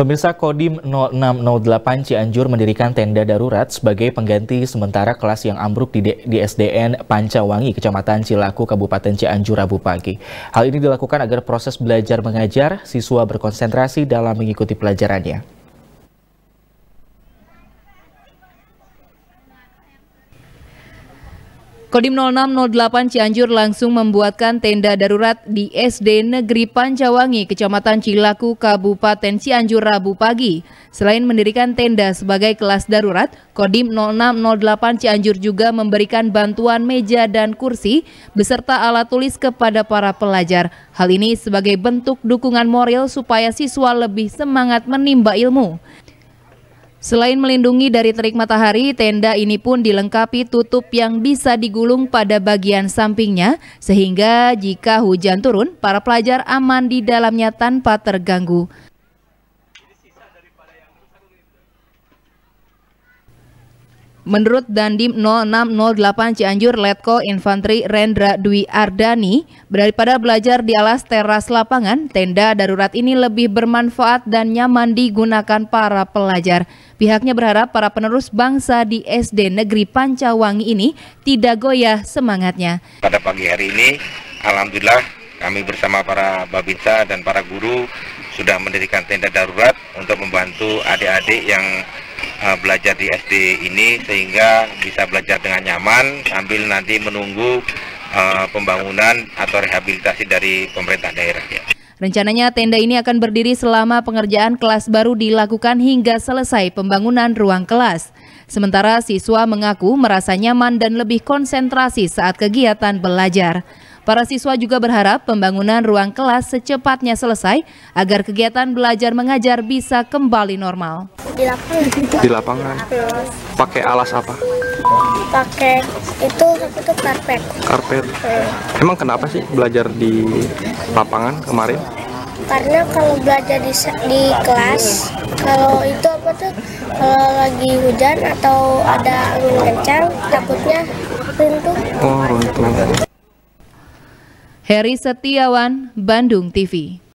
Pemirsa Kodim 0608 Cianjur mendirikan tenda darurat sebagai pengganti sementara kelas yang ambruk di, di SDN Pancawangi, Kecamatan Cilaku, Kabupaten Cianjur, Rabu pagi. Hal ini dilakukan agar proses belajar mengajar siswa berkonsentrasi dalam mengikuti pelajarannya. Kodim 0608 Cianjur langsung membuatkan tenda darurat di SD Negeri Pancawangi, Kecamatan Cilaku, Kabupaten Cianjur, Rabu pagi. Selain mendirikan tenda sebagai kelas darurat, Kodim 0608 Cianjur juga memberikan bantuan meja dan kursi beserta alat tulis kepada para pelajar. Hal ini sebagai bentuk dukungan moral supaya siswa lebih semangat menimba ilmu. Selain melindungi dari terik matahari, tenda ini pun dilengkapi tutup yang bisa digulung pada bagian sampingnya, sehingga jika hujan turun, para pelajar aman di dalamnya tanpa terganggu. Menurut Dandim 0608 Cianjur Letko Infanteri Rendra Dwi Ardani, daripada belajar di alas teras lapangan, tenda darurat ini lebih bermanfaat dan nyaman digunakan para pelajar. Pihaknya berharap para penerus bangsa di SD Negeri Pancawangi ini tidak goyah semangatnya. Pada pagi hari ini, Alhamdulillah kami bersama para babinsa dan para guru sudah mendirikan tenda darurat untuk membantu adik-adik yang uh, belajar di SD ini sehingga bisa belajar dengan nyaman sambil nanti menunggu uh, pembangunan atau rehabilitasi dari pemerintah daerah. Ya. Rencananya tenda ini akan berdiri selama pengerjaan kelas baru dilakukan hingga selesai pembangunan ruang kelas. Sementara siswa mengaku merasa nyaman dan lebih konsentrasi saat kegiatan belajar. Para siswa juga berharap pembangunan ruang kelas secepatnya selesai agar kegiatan belajar mengajar bisa kembali normal. Di lapangan. Di lapangan. Pakai alas apa? Pakai itu itu karpet. Karpet. Hmm. Emang kenapa sih belajar di lapangan kemarin? Karena kalau belajar di di kelas, kalau itu apa tuh kalau lagi hujan atau ada angin kencang, takutnya runtuh. Oh, runtuh. Heri Setiawan, Bandung TV.